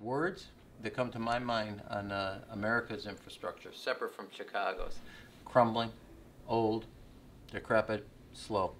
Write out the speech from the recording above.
words that come to my mind on uh, America's infrastructure, separate from Chicago's. Crumbling, old, decrepit, slow.